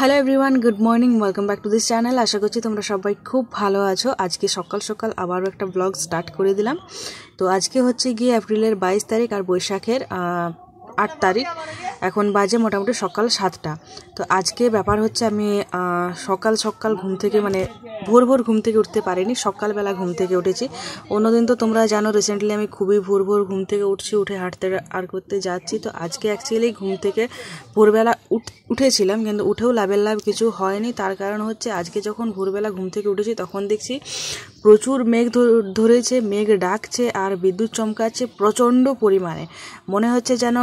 Hello everyone good morning welcome back to this channel আশা করছি তোমরা সবাই খুব ভালো আছো। আজকে সকাল সকাল আবারও একটা ব্লগ স্টার্ট করে দিলাম। তো আজকে হচ্ছে গিয়ে এপ্রিলের বাইশ তারিখ আর বৈশাখের আট তারিখ। এখন বাজে মোটামুটি সকাল সাতটা। তো আজকে ব্যাপার হচ্ছে আমি সকাল সকাল ঘুম থেকে মানে ভোর ভোর ঘুম থেকে উঠতে পারিনি, সকালবেলা ঘুম থেকে উঠেছি। অন্যদিন তো তোমরা জানো রিসেন্টলি আমি খুবই ভোর ভোর ঘুম থেকে উঠছি, উঠে হাঁটতে আর করতে যাচ্ছি। তো আজকে অ্যাকচুয়ালি ঘুম থেকে ভোরবেলা উঠ, উঠেছিলাম কিন্তু উঠেও লাভের লাভ কিছু হয়নি। তার কারণ হচ্ছে আজকে যখন ভোরবেলা ঘুম থেকে উঠেছি তখন দেখছি প্রচুর মেঘ ধরেছে, মেঘ ডাকছে আর বিদ্যুৎ চমকাচ্ছে প্রচণ্ড পরিমাণে। মনে হচ্ছে যেন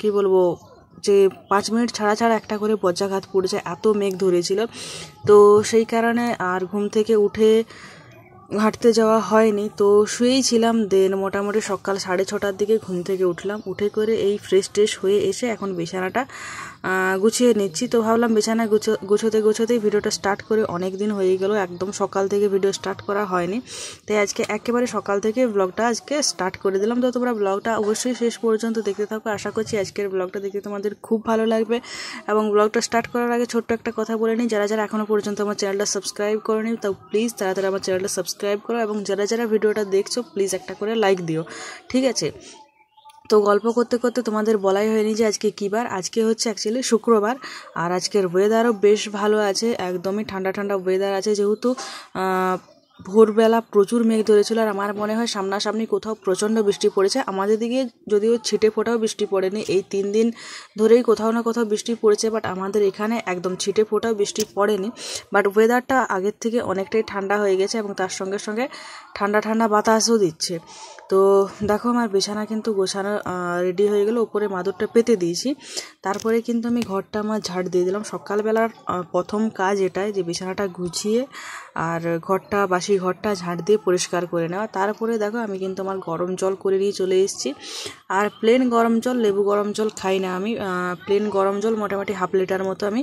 কি বলব, যে পাঁচ মিনিট ছাড়া ছাড়া একটা করে বজ্রাঘাত পড়েছে, এত মেঘ ধরেছিল। তো সেই কারণে আর ঘুম থেকে উঠে হাঁটতে যাওয়া হয়নি। তো শুয়েই ছিলাম, দেন মোটামুটি সকাল সাড়ে ছটার দিকে ঘুম থেকে উঠলাম। উঠে করে এই ফ্রেশ ট্রেশ হয়ে এসে এখন বিছানাটা গুছিয়ে নিচ্ছি। তো ভাবলাম বিছানা গুছো- গুছোতে গুছোতেই ভিডিওটা স্টার্ট করে অনেক দিন হয়ে গেল, একদম সকাল থেকে ভিডিও স্টার্ট করা হয়নি। তাই আজকে একেবারে সকাল থেকে ব্লগটা আজকে স্টার্ট করে দিলাম। তো তোমরা ব্লগটা অবশ্যই শেষ পর্যন্ত দেখতে থাকো। আশা করছি আজকের ব্লগটা দেখতে তোমাদের খুব ভালো লাগবে। এবং ব্লগটা স্টার্ট করার আগে ছোট্ট একটা কথা বলে নিই। যারা যারা এখনও পর্যন্ত আমার চ্যানেলটা সাবস্ক্রাইব করেনি, তো প্লিজ তাড়াতাড়ি আমার চ্যানেলটা সাবস্ক্রাইব করো। এবং যারা যারা ভিডিওটা দেখছ প্লিজ একটা করে লাইক দিও। ঠিক আছে? তো গল্প করতে করতে তোমাদের বলাই হয়নি যে আজকে কী বার। আজকে হচ্ছে অ্যাকচুয়ালি শুক্রবার, আর আজকের ওয়েদারও বেশ ভালো আছে, একদমই ঠান্ডা ঠান্ডা ওয়েদার আছে যেহেতু ভোরবেলা প্রচুর মেঘ ধরেছিল আর আমার মনে হয় সামনাসামনি কোথাও প্রচণ্ড বৃষ্টি পড়েছে। আমাদের দিকে যদিও ছিটে ফোটাও বৃষ্টি পড়েনি, এই তিন দিন ধরেই কোথাও না কোথাও বৃষ্টি পড়েছে বাট আমাদের এখানে একদম ছিটে ফোটাও বৃষ্টি পড়েনি। বাট ওয়েদারটা আগের থেকে অনেকটাই ঠান্ডা হয়ে গেছে এবং তার সঙ্গে সঙ্গে ঠান্ডা ঠান্ডা বাতাসও দিচ্ছে। তো দেখো আমার বিছানা কিন্তু গোছানো রেডি হয়ে গেল। উপরে মাদুরটা পেতে দিয়েছি। তারপরে কিন্তু আমি ঘরটা আমার ঝাড় দিয়ে দিলাম। সকালবেলার প্রথম কাজ এটাই যে বিছানাটা গুছিয়ে আর ঘরটা, বাসি ঘরটা ঝাড় দিয়ে পরিষ্কার করে নেওয়া। তারপরে দেখো আমি কিন্তু আমার গরম জল করে নিয়ে চলে এসেছি। আর প্লেন গরম জল, লেবু গরম জল খাই না আমি। প্লেন গরম জল মোটামুটি হাফ লিটার মতো আমি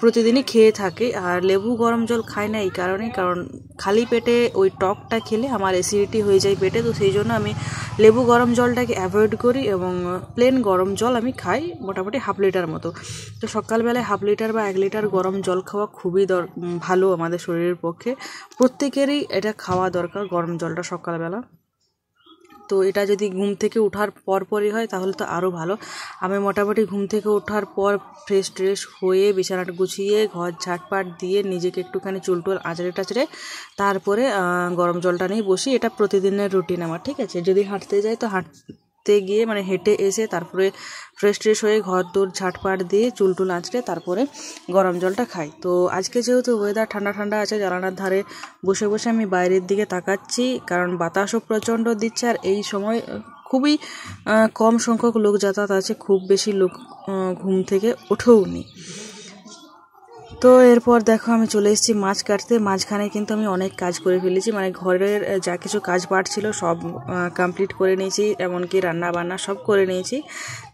প্রতিদিনই খেয়ে থাকি। আর লেবু গরম জল খাই না এই কারণে কারণ খালি পেটে ওই টকটা খেলে আমার অ্যাসিডিটি হয়ে যায় পেটে। তো সেই জন্য আমি লেবু গরম জলটাকে অ্যাভয়েড করি এবং প্লেন গরম জল আমি খাই মোটামুটি হাফ লিটার মতো। তো সকালবেলায় হাফ লিটার বা এক লিটার গরম জল খাওয়া খুবই দর ভালো আমাদের শরীরের পক্ষে। প্রত্যেকেরই এটা খাওয়া দরকার গরম জলটা সকালবেলা। তো এটা যদি ঘুম থেকে ওঠার পর পরই হয়, তাহলে তো আরও ভালো। আমি মোটামুটি ঘুম থেকে ওঠার পর ফ্রেশ ট্রেশ হয়ে বিছানাটা গুছিয়ে ঘর ঝাটপাট দিয়ে নিজেকে একটুখানি চুলটুল আঁচড়ে টাচড়ে তারপরে গরম জলটা নিয়ে বসি। এটা প্রতিদিনের রুটিন আমার, ঠিক আছে? যদি হাঁটতে যাই তো হাঁটতে গিয়ে মানে হেঁটে এসে তারপরে ফ্রেশ ট্রেশ হয়ে ঘর দৌড় ঝাটপাট দিয়ে চুলটুল আঁচড়ে তারপরে গরম জলটা খাই। তো আজকে যেহেতু ওয়েদার ঠান্ডা ঠান্ডা আছে, জানালার ধারে বসে বসে আমি বাইরের দিকে তাকাচ্ছি, কারণ বাতাসও প্রচণ্ড দিচ্ছে আর এই সময় খুবই কম সংখ্যক লোক যাতায়াত আছে, খুব বেশি লোক ঘুম থেকে ওঠেও নি। তো এরপর দেখো আমি চলে এসেছি মাছ কাটতে। মাঝখানে কিন্তু আমি অনেক কাজ করে ফেলেছি। মানে ঘরের যা কিছু কাজ পাট ছিল সব কমপ্লিট করে নিয়েছি। এমনকি রান্না বান্না সব করে নিয়েছি।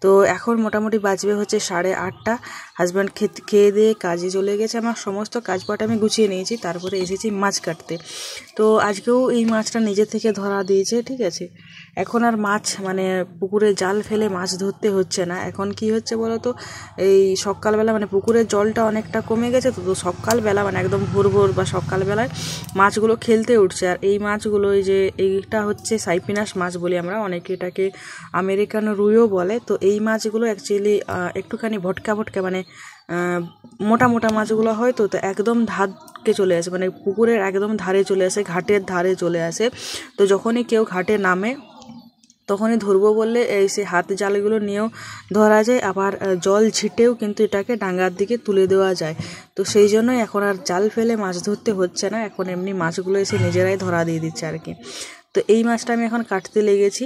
তো এখন মোটামুটি বাজবে হচ্ছে সাড়ে আটটা। হাজব্যান্ড খেয়ে দিয়ে কাজে চলে গেছে। আমার সমস্ত কাজ পাট আমি গুছিয়ে নিয়েছি। তারপরে এসেছি মাছ কাটতে। তো আজকেও এই মাছটা নিজে থেকে ধরা দিয়েছে, ঠিক আছে? এখন আর মাছ মানে পুকুরে জাল ফেলে মাছ ধরতে হচ্ছে না। এখন কি হচ্ছে বলো তো এই সকালবেলা মানে পুকুরের জলটা অনেকটা কমে গেছে তো তো সকালবেলা মানে একদম ভোর ভোর বা সকালবেলায় মাছগুলো খেলতে উঠছে। আর এই মাছগুলো এই যে এইটা হচ্ছে সাইপিনাস মাছ বলি আমরা, অনেকে এটাকে আমেরিকান রুইও বলে। তো এই মাছগুলো অ্যাকচুয়ালি একটুখানি ভটকা ভটকা মানে মোটা মোটা মাছগুলো হয় তো তো একদম ধারকে চলে আসে। মানে পুকুরের একদম ধারে চলে আসে, ঘাটের ধারে চলে আসে। তো যখনই কেউ ঘাটে নামে তখনই ধরবো বললে এই সেই হাত জালগুলো নিয়েও ধরা যায়, আবার জল ছিটেও কিন্তু এটাকে ডাঙ্গার দিকে তুলে দেওয়া যায়। তো সেই জন্যই এখন আর জাল ফেলে মাছ ধরতে হচ্ছে না, এখন এমনি মাছগুলো এসে নিজেরাই ধরা দিয়ে দিচ্ছে আর কি। তো এই মাছটা আমি এখন কাটতে লেগেছি।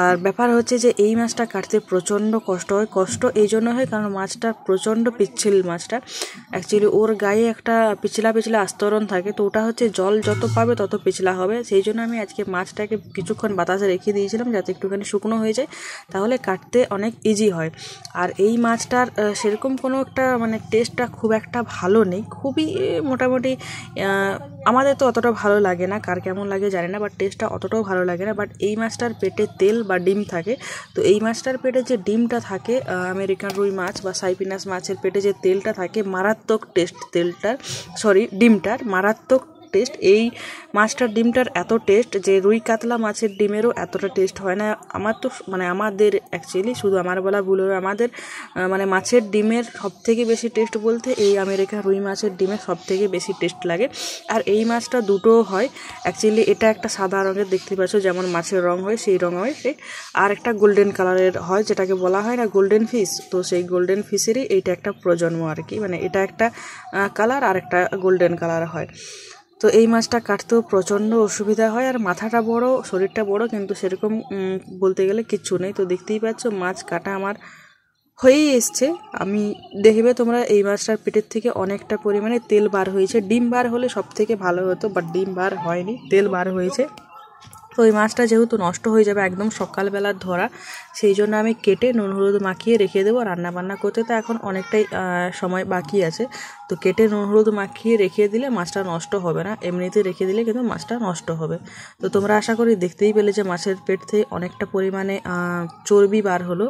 আর ব্যাপার হচ্ছে যে এই মাছটা কাটতে প্রচণ্ড কষ্ট হয়, কষ্ট এই জন্য হয় কারণ মাছটা প্রচণ্ড পিচ্ছিল মাছটা। অ্যাকচুয়ালি ওর গায়ে একটা পিছলা পিছলা আস্তরণ থাকে, তো ওটা হচ্ছে জল যত পাবে তত পিছলা হবে। সেই জন্য আমি আজকে মাছটাকে কিছুক্ষণ বাতাসে রেখে দিয়েছিলাম যাতে একটুখানি শুকনো হয়ে যায়, তাহলে কাটতে অনেক ইজি হয়। আর এই মাছটার সেরকম কোনো একটা মানে টেস্টটা খুব একটা ভালো নেই, খুবই মোটামুটি আমাদের তো অতটা ভালো লাগে না, কার কেমন লাগে জানি না বাট টেস্টটা অতটাও ভালো লাগে না। বাট এই মাছটার পেটে তেল বা ডিম থাকে। তো এই মাছটার পেটে যে ডিমটা থাকে আমেরিকান রুই মাছ বা সাইপিনাস মাছের পেটে যে তেলটা থাকে, মারাত্মক টেস্ট তেলটার সরি ডিমটার, মারাত্মক টেস্ট। এই মাছটার ডিমটার এত টেস্ট যে রুই কাতলা মাছের ডিমেরও এতটা টেস্ট হয় না। আমার তো মানে আমাদের অ্যাকচুয়ালি শুধু আমার বলা ভুল হবে আমাদের মানে মাছের ডিমের সব থেকে বেশি টেস্ট বলতে এই আমেরিকা রুই মাছের ডিমের সব থেকে বেশি টেস্ট লাগে। আর এই মাছটা দুটো হয়। অ্যাকচুয়ালি এটা একটা সাদা রঙের দেখতে পাচ্ছ, যেমন মাছের রং হয়, সেই রং হয়। সে আর একটা গোল্ডেন কালারের হয়, যেটাকে বলা হয় না গোল্ডেন ফিশ তো সেই গোল্ডেন ফিশেরই এইটা একটা প্রজন্ম আর কি। মানে এটা একটা কালার আর একটা গোল্ডেন কালার হয়। তো এই মাছটা কাটতেও প্রচণ্ড অসুবিধা হয় আর মাথাটা বড়, শরীরটা বড়, কিন্তু সেরকম বলতে গেলে কিচ্ছু নেই। তো দেখতেই পাচ্ছ, মাছ কাটা আমার হয়েই এসছে। আমি দেখবে তোমরা এই মাছটার পেটের থেকে অনেকটা পরিমাণে তেল বার হয়েছে। ডিম বার হলে সব থেকে ভালো হতো বাট ডিম বার হয়নি, তেল বার হয়েছে। তো ওই মাছটা যেহেতু নষ্ট হয়ে যাবে একদম সকালবেলার ধরা, সেই জন্য আমি কেটে নুন, হলুদ মাখিয়ে রেখে দেবো রান্না বান্না করতে তো এখন অনেকটাই সময় বাকি আছে। তো কেটে নুন, হলুদ মাখিয়ে রেখে দিলে মাছটা নষ্ট হবে না। এমনিতে রেখে দিলে কিন্তু মাছটা নষ্ট হবে। তো তোমরা আশা করি দেখতেই পেলে যে মাছের পেট থেকে অনেকটা পরিমাণে চর্বি বার হলো,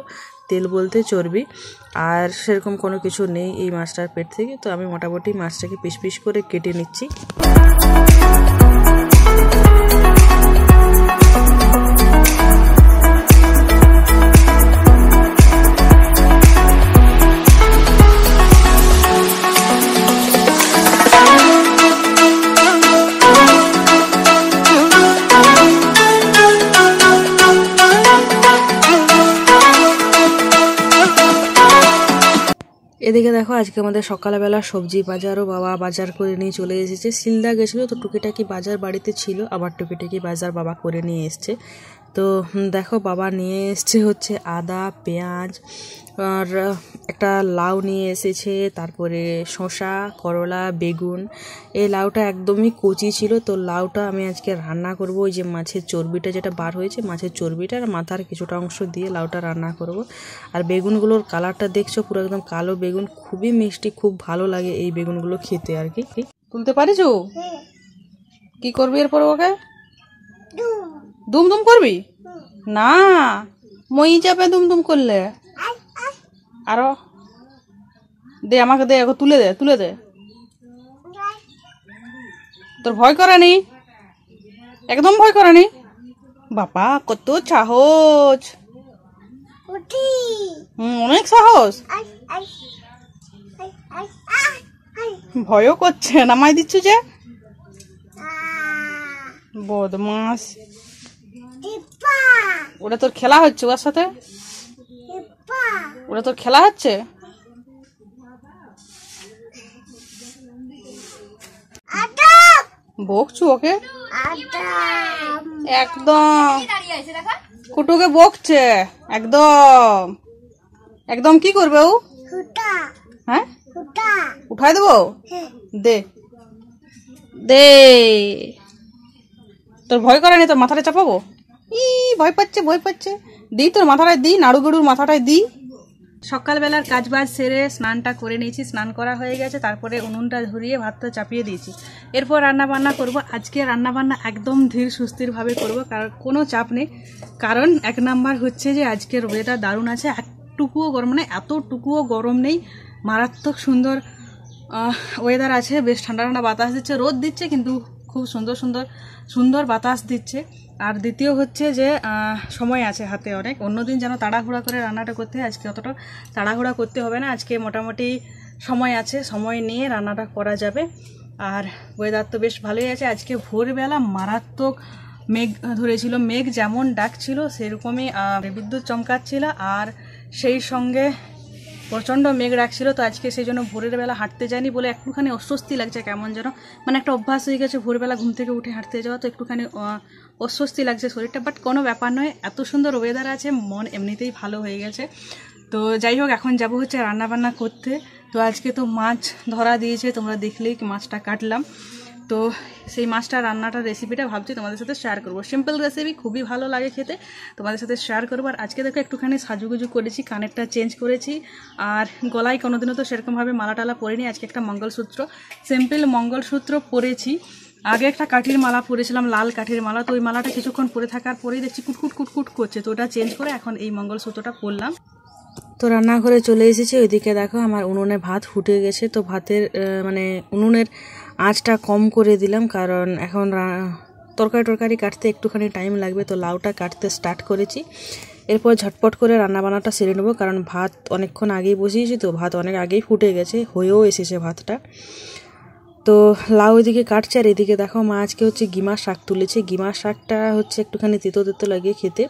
তেল বলতে চর্বি। আর সেরকম কোনো কিছু নেই এই মাছটার পেট থেকে। তো আমি মোটামুটি মাছটাকে পিস পিস করে কেটে নিচ্ছি। এদিকে দেখো, আজকে আমাদের সকালবেলা সবজি বাজারও বাবা বাজার করে নিয়ে চলে এসেছে। সিলদা গেছিল, তো টুকিটাকি বাজার বাড়িতে ছিল, আবার টুকিটাকি বাজার বাবা করে নিয়ে এসছে। তো দেখো বাবা নিয়ে এসছে হচ্ছে আদা পেঁয়াজ আর একটা লাউ নিয়ে এসেছে তারপরে শসা করলা বেগুন। এই লাউটা একদমই কচি ছিল তো লাউটা আমি আজকে রান্না করব। ওই যে মাছের চর্বিটা যেটা বার হয়েছে মাছের চর্বিটা আর মাথার কিছুটা অংশ দিয়ে লাউটা রান্না করব। আর বেগুনগুলোর কালারটা দেখছ পুরো একদম কালো বেগুন খুবই মিষ্টি খুব ভালো লাগে এই বেগুনগুলো খেতে আর কি। তুলতে পারিস কি করবি এরপর ওকে? দুম দুম করবি? না মই যাবে দুম দুম করলে। আরও। দে আমাকে দে তুলে দে তুলে দে। তোর ভয় করেনি একদম ভয় করেনি বাবা কত সাহস। অনেক সাহস। ভয়ও করছে নামাই দিচ্ছ যে? বদমাস ওটা তোর খেলা হচ্ছে ওর সাথে? ওটা তোর খেলা হচ্ছে? বকছু ওকে? একদম। কুটুকে বকছে। একদম। একদম কি করবে ও? হ্যাঁ? উঠাই দেবো? দে। দে। তোর ভয় করে নি তোর মাথাটা চাপাবো? ই, ভয় পাচ্ছে ভয় পাচ্ছে। দি তোর মাথাটায় দি, নাড়ু গড়ুর মাথাটায় দি। সকালবেলার কাজ বাজ সেরে স্নানটা করে নিয়েছি, স্নান করা হয়ে গেছে, তারপরে উনুনটা ধরিয়ে ভাতটা চাপিয়ে দিয়েছি। এরপর রান্না বান্না করব। আজকে রান্না বান্না একদম ধীর সুস্থিরভাবে করব, কারণ কোনো চাপ নেই। কারণ এক নাম্বার হচ্ছে যে আজকের ওয়েদার দারুণ আছে, একটুকুও গরম মানে এতটুকুও গরম নেই। মারাত্মক সুন্দর ওয়েদার আছে, বেশ ঠান্ডা ঠান্ডা বাতাস দিচ্ছে, রোদ দিচ্ছে কিন্তু খুব সুন্দর সুন্দর সুন্দর বাতাস দিচ্ছে। আর দ্বিতীয় হচ্ছে যে সময় আছে হাতে অনেক। অন্যদিন যেন তাড়াহুড়া করে রান্নাটা করতে হয়, আজকে অতটা তাড়াহুড়া করতে হবে না। আজকে মোটামুটি সময় আছে, সময় নিয়ে রান্নাটা করা যাবে। আর ওয়েদার তো বেশ ভালোই আছে। আজকে ভোরবেলা মারাত্মক মেঘ ধরেছিল। মেঘ যেমন ডাকছিল, সেরকমই বিদ্যুৎ চমকাচ্ছিল। আর সেই সঙ্গে প্রচণ্ড মেঘ রাখছিল, তো আজকে সেই জন্য ভোরের বেলা হাঁটতে যায়নি বলে একটুখানি অস্বস্তি লাগছে, কেমন যেন। মানে একটা অভ্যাস হয়ে গেছে ভোরবেলা ঘুম থেকে উঠে হাঁটতে যাওয়া, তো একটুখানি অস্বস্তি লাগছে শরীরটা। বাট কোনো ব্যাপার নয়, এত সুন্দর ওয়েদার আছে, মন এমনিতেই ভালো হয়ে গেছে। তো যাই হোক, এখন যাব হচ্ছে রান্নাবান্না করতে। তো আজকে তো মাছ ধরা দিয়েছে, তোমরা দেখলেই মাছটা কাটলাম। তো সেই মাছটা রান্নাটার রেসিপিটা ভাবছি তোমাদের সাথে শেয়ার করব। সিম্পল রেসিপি খুবই ভালো লাগে খেতে, তোমাদের সাথে শেয়ার করব। আর আজকে দেখো একটুখানি সাজুগুজু করেছি, কানেরটা চেঞ্জ করেছি। আর গলায় কোনোদিনও তো সেরকমভাবে মালা টালা পরিনি, আজকে একটা মঙ্গলসূত্র। সিম্পল মঙ্গলসূত্র পরেছি। আগে একটা কাঠির মালা পরেছিলাম, লাল কাঠির মালা। তো ওই মালাটা কিছুক্ষণ পরে থাকার পরেই দেখছি কুটকুট কুটকুট করছে। তো ওটা চেঞ্জ করে এখন এই মঙ্গলসূত্রটা পরলাম তো রান্নাঘরে চলে এসেছি। ওইদিকে দেখো আমার উনুনে ভাত ফুটে গেছে। তো ভাতের মানে উনুনের আঁচটা কম করে দিলাম, কারণ এখন তরকারি টরকারি কাটতে একটুখানি টাইম লাগবে, তো লাউটা কাটতে স্টার্ট করেছি। এরপর ঝটপট করে রান্না বান্নাটা সেরে নেব, কারণ ভাত অনেকক্ষণ আগেই বসিয়েছি, তো ভাত অনেক আগেই ফুটে গেছে, হয়েও এসেছে ভাতটা। তো লাউ এদিকে কাটছে, আর এদিকে দেখো মা আজকে হচ্ছে গিমার শাক তুলেছে। গিমার শাকটা হচ্ছে একটুখানি তেতো তেতো লাগে খেতে,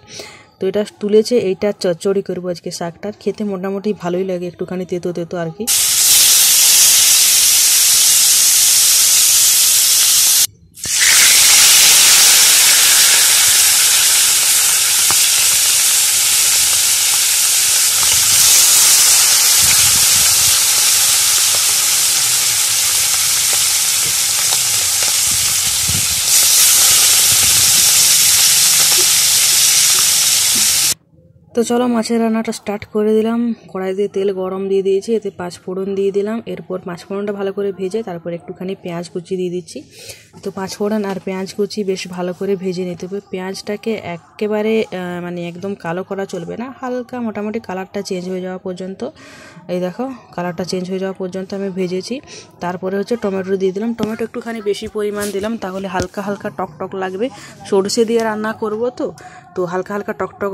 তো এটা তুলেছে, এইটা চচ্চড়ি করব আজকে শাকটার। খেতে মোটামুটি ভালোই লাগে একটুখানি তেতো তেতো আর কি। তো চলো মাছের রান্নাটা স্টার্ট করে দিলাম। কড়াইতে তেল গরম দিয়ে দিয়েছি, এতে পাঁচ ফোড়ন দিয়ে দিলাম। এরপর পাঁচ ফোড়নটা ভালো করে ভেজে তারপর একটুখানি পেঁয়াজ কুচি দিয়ে দিচ্ছি। তো পাঁচ ফোড়ন আর পেঁয়াজ কুচি বেশ ভালো করে ভেজে নিতে হবে। পেঁয়াজটাকে একেবারে মানে একদম কালো করা চলবে না, হালকা মোটামুটি কালারটা চেঞ্জ হয়ে যাওয়া পর্যন্ত। এই দেখো, কালারটা চেঞ্জ হয়ে যাওয়া পর্যন্ত আমি ভেজেছি। তারপরে হচ্ছে টমেটো দিয়ে দিলাম। টমেটো একটুখানি বেশি পরিমাণ দিলাম, তাহলে হালকা হালকা টক টক লাগবে। সরষে দিয়ে রান্না করব তো তো হালকা হালকা টকটক টক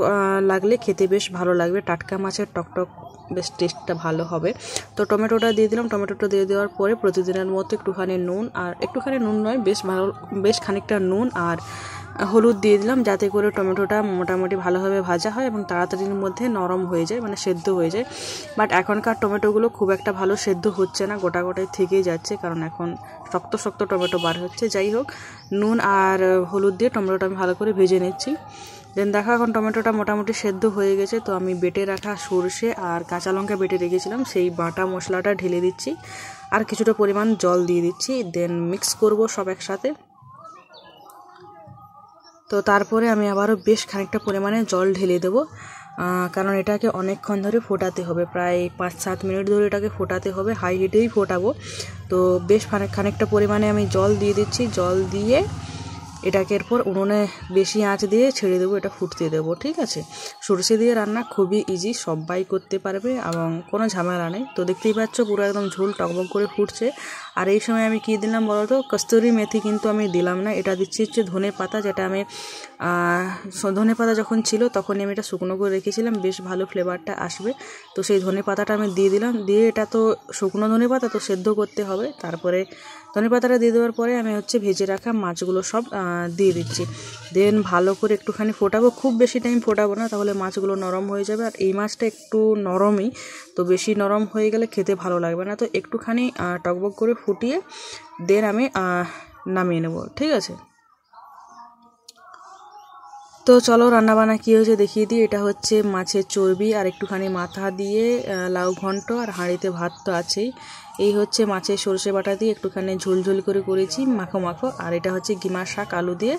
লাগলে খেতে বেশ ভালো লাগবে। টাটকা মাছের টকটক টক বেশ টেস্টটা ভালো হবে। তো টমেটোটা দিয়ে দিলাম। টমেটোটা দিয়ে দেওয়ার পরে প্রতিদিনের মতো একটুখানি নুন আর একটুখানি নুন নয়, বেশ ভালো, বেশ খানিকটা নুন আর হলুদ দিয়ে দিলাম যাতে করে টমেটোটা মোটামুটি ভালোভাবে ভাজা হয় এবং তাড়াতাড়ির মধ্যে নরম হয়ে যায় মানে সেদ্ধ হয়ে যায়। বাট এখনকার টমেটোগুলো খুব একটা ভালো সেদ্ধ হচ্ছে না, গোটা গোটায় থেকেই যাচ্ছে কারণ এখন শক্ত শক্ত টমেটো বার হচ্ছে। যাই হোক, নুন আর হলুদ দিয়ে টমেটোটা আমি ভালো করে ভেজে নিচ্ছি। দেন দেখো এখন টমেটোটা মোটামুটি সেদ্ধ হয়ে গেছে, তো আমি বেটে রাখা সর্ষে আর কাঁচা লঙ্কা বেটে রেখেছিলাম। সেই বাটা মশলাটা ঢেলে দিচ্ছি আর কিছুটা পরিমাণ জল দিয়ে দিচ্ছি। দেন মিক্স করব সব একসাথে। তো তারপরে আমি আবারও বেশ খানিকটা পরিমাণে জল ঢেলে দেবো। কারণ এটাকে অনেকক্ষণ ধরে ফোটাতে হবে। প্রায় পাঁচ সাত মিনিট ধরে এটাকে ফোটাতে হবে। হাই হিটেই ফোটাবো। তো বেশ খানিক খানিকটা পরিমাণে আমি জল দিয়ে দিচ্ছি। জল দিয়ে এটাকে এরপর উনুনে বেশি আঁচ দিয়ে ছেড়ে দেবো, এটা ফুটতে দেবো, ঠিক আছে? সরষে দিয়ে রান্না খুবই ইজি সবাই করতে পারবে এবং কোনো ঝামেলা নেই। তো দেখতেই পাচ্ছ পুরো একদম ঝোল টকবক করে ফুটছে। আর এই সময় আমি কি দিলাম বলো তো কস্তুরি মেথি কিন্তু আমি দিলাম না। এটা দিচ্ছি হচ্ছে ধনে পাতা, যেটা আমি ধনে পাতা যখন ছিল তখনই আমি এটা শুকনো করে রেখেছিলাম। বেশ ভালো ফ্লেভারটা আসবে। তো সেই ধনে পাতাটা আমি দিয়ে দিলাম। দিয়ে এটা তো শুকনো ধনে পাতা তো সেদ্ধ করতে হবে। তারপরে ধনে পাতাটা দিয়ে দেওয়ার পরে আমি হচ্ছে ভেজে রাখা মাছগুলো সব দিয়ে দিচ্ছি। দেন ভালো করে একটুখানি ফোটাবো। খুব বেশি টাইম ফোটাবো না, তাহলে মাছগুলো নরম হয়ে যাবে। আর এই মাছটা একটু নরমই, তো বেশি নরম হয়ে গেলে খেতে ভালো লাগবে না। তো একটুখানি টকবক করে ফুটিয়ে দেন আমি নামিয়ে নেব, ঠিক আছে? তো চলো রান্নাবান্না কী হয়েছে দেখিয়ে দিই। এটা হচ্ছে মাছের চর্বি আর একটুখানি মাথা দিয়ে লাউ ঘন্ট আর হাঁড়িতে ভাত তো আছেই। এই হচ্ছে মাছের সর্ষে বাটা দিয়ে একটুখানি ঝোলঝোল করে করেছি, মাখো মাখো। আর এটা হচ্ছে গিমা শাক, আলু দিয়ে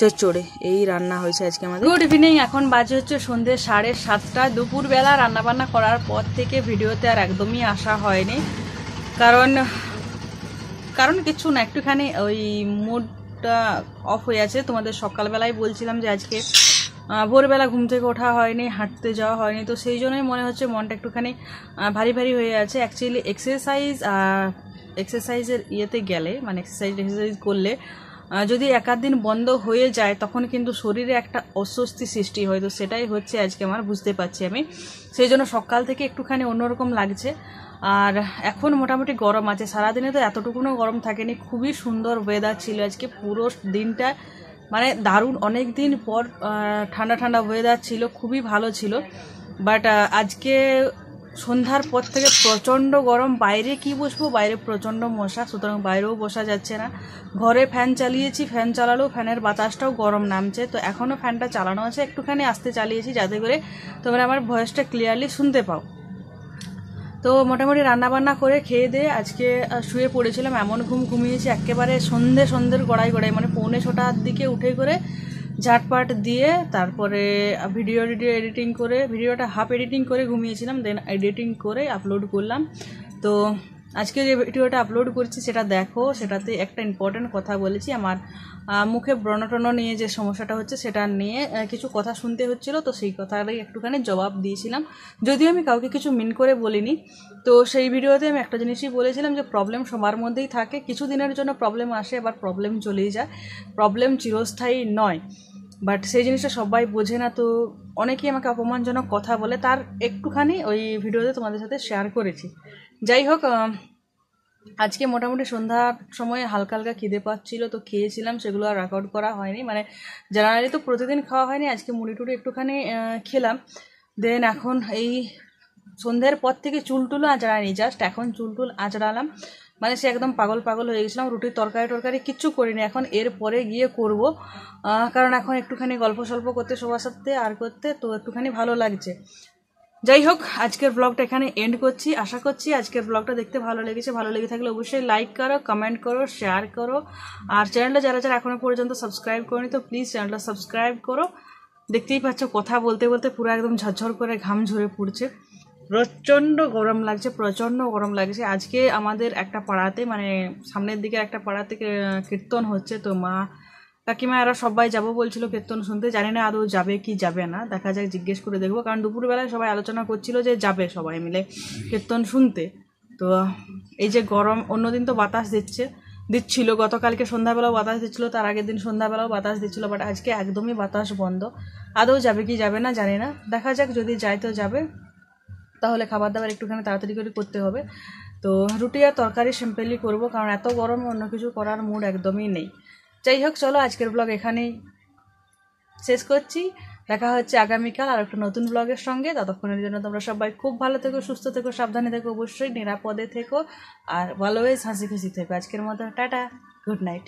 চচ্চড়ে। এই রান্না হয়েছে আজকে আমাদের। গুড ইভিনিং এখন বাজে হচ্ছে সন্ধ্যে সাড়ে সাতটা। দুপুরবেলা রান্নাবান্না করার পর থেকে ভিডিওতে আর একদমই আসা হয়নি। কারণ কারণ কিছু না, একটুখানি ওই মুডটা অফ হয়ে আছে। তোমাদের সকালবেলায় বলছিলাম যে আজকে ভোরবেলা ঘুম থেকে ওঠা হয়নি, হাঁটতে যাওয়া হয়নি, তো সেই জন্যই মনে হচ্ছে মনটা একটুখানি ভারী ভারী হয়ে আছে। অ্যাকচুয়ালি এক্সারসাইজ এক্সারসাইজের ইয়েতে গেলে মানে এক্সারসাইজ এক্সারসাইজ করলে যদি একাধ দিন বন্ধ হয়ে যায়, তখন কিন্তু শরীরে একটা অস্বস্তি সৃষ্টি হয়। তো সেটাই হচ্ছে আজকে আমার বুঝতে পারছি আমি। সেই জন্য সকাল থেকে একটুখানি অন্যরকম লাগছে। আর এখন মোটামুটি গরম আছে। সারাদিনে তো এতটুকুনও গরম থাকেনি। খুবই সুন্দর ওয়েদার ছিল আজকে। পুরো দিনটা মানে দারুণ। অনেক দিন পর ঠান্ডা ঠান্ডা ওয়েদার ছিল। খুবই ভালো ছিল। বাট আজকে সন্ধ্যার পর থেকে প্রচণ্ড গরম, বাইরে কি বসবো? বাইরে প্রচণ্ড মশা, সুতরাং বাইরেও বসা যাচ্ছে না। ঘরে ফ্যান চালিয়েছি, ফ্যান চালালেও ফ্যানের বাতাসটাও গরম নামছে। তো এখনও ফ্যানটা চালানো আছে, একটুখানি আস্তে চালিয়েছি যাতে করে তোমরা আমার ভয়েসটা ক্লিয়ারলি শুনতে পাও। তো মোটামুটি রান্নাবান্না করে খেয়ে দিয়ে আজকে শুয়ে পড়েছিলাম, এমন ঘুম ঘুমিয়েছি, একেবারে সন্ধে সন্ধ্যের গড়াই গড়াই মানে পৌনে ছটার দিকে উঠে করে ঝাটপাট দিয়ে তারপরে ভিডিও ভিডিও এডিটিং করে ভিডিওটা হাফ এডিটিং করে ঘুমিয়েছিলাম দেন এডিটিং করে আপলোড করলাম। তো আজকে যে ভিডিওটা আপলোড করছি, সেটা দেখো, সেটাতে একটা ইম্পর্টেন্ট কথা বলেছি। আমার মুখে ব্রণটন নিয়ে যে সমস্যাটা হচ্ছে, সেটা নিয়ে কিছু কথা শুনতে হচ্ছিল, তো সেই কথাটাই একটুখানি জবাব দিয়েছিলাম। যদিও আমি কাউকে কিছু মিন করে বলিনি, তো সেই ভিডিওতে আমি একটা জিনিসই বলেছিলাম যে প্রবলেম সবার মধ্যেই থাকে। কিছু দিনের জন্য প্রবলেম আসে, আবার প্রবলেম চলেই যায়। প্রবলেম চিরস্থায়ী নয়। বাট সেই জিনিসটা সবাই বোঝে না, তো অনেকেই আমাকে অপমানজনক কথা বলে। তার একটুখানি ওই ভিডিওতে তোমাদের সাথে শেয়ার করেছি। যাই হোক আজকে মোটামুটি সন্ধ্যার সময় হালকা হালকা খিদে পাচ্ছিল, তো খেয়েছিলাম, সেগুলো আর রেকর্ড করা হয়নি। মানে জেনারেলি তো প্রতিদিন খাওয়া হয়নি, আজকে মুড়ি টুড়ি একটুখানি খেলাম। দেন এখন এই সন্ধ্যের পর থেকে চুল টুলও আঁচড়ায়নি জাস্ট এখন চুল টুল আঁচড়ালাম। মানে সে একদম পাগল পাগল হয়ে গেছিলাম রুটির তরকারি টরকারি কিচ্ছু করিনি। এখন এর পরে গিয়ে করব। কারণ এখন একটুখানি গল্প সল্প করতে, সবার সাথে আর করতে, তো একটুখানি ভালো লাগছে। যাই হোক, আজকের ব্লগটা এখানে এন্ড করছি। আশা করছি আজকের ব্লগটা দেখতে ভালো লেগেছে। ভালো লেগে থাকলে অবশ্যই লাইক করো কমেন্ট করো শেয়ার করো। আর চ্যানেলটা যারা যারা এখনও পর্যন্ত সাবস্ক্রাইব করনি, তো প্লিজ চ্যানেলটা সাবস্ক্রাইব করো। দেখতেই পাচ্ছ, কথা বলতে বলতে পুরো একদম ঝরঝর করে ঘাম ঝরে পড়ছে। প্রচণ্ড গরম লাগছে, প্রচণ্ড গরম লাগছে। আজকে আমাদের একটা পাড়াতে মানে সামনের দিকে একটা পাড়াতে কীর্তন হচ্ছে তো মা কাকিমা এরা সবাই যাব বলছিল কীর্তন শুনতে। জানি না আদৌ যাবে কি যাবে না, দেখা যাক জিজ্ঞেস করে দেখব। কারণ দুপুরবেলায় সবাই আলোচনা করছিল যে যাবে সবাই মিলে কীর্তন শুনতে। তো এই যে গরম, অন্যদিন তো বাতাস দিচ্ছে, দিচ্ছিল। গতকালকে সন্ধ্যাবেলাও বাতাস দিচ্ছিল, তার আগের দিন সন্ধ্যাবেলাও বাতাস দিচ্ছিল বাট আজকে একদমই বাতাস বন্ধ। আদৌ যাবে কি যাবে না জানি না, দেখা যাক যদি যায় তো যাবে। তাহলে খাবার দাবার একটুখানি তাড়াতাড়ি করে করতে হবে। তো রুটি আর তরকারি সিম্পলি করব, কারণ এত গরমে অন্য কিছু করার মুড একদমই নেই। যাই হোক, চলো আজকের ব্লগ এখানেই শেষ করছি। দেখা হচ্ছে আগামীকাল আর একটা নতুন ব্লগের সঙ্গে। ততক্ষণের জন্য তোমরা সবাই খুব ভালো থেকো, সুস্থ থেকো, সাবধানে থেকো, অবশ্যই নিরাপদে থেকো। আর অলওয়েজ হাসি খুশি থেকো। আজকের মতো টাটা গুড নাইট